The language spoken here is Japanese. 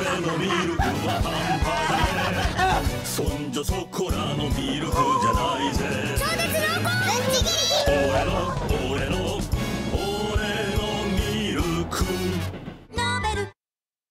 れのミルクは半端ねそんじょそこらのミルクじゃないぜ超絶濃厚ぶっ。ちぎり俺の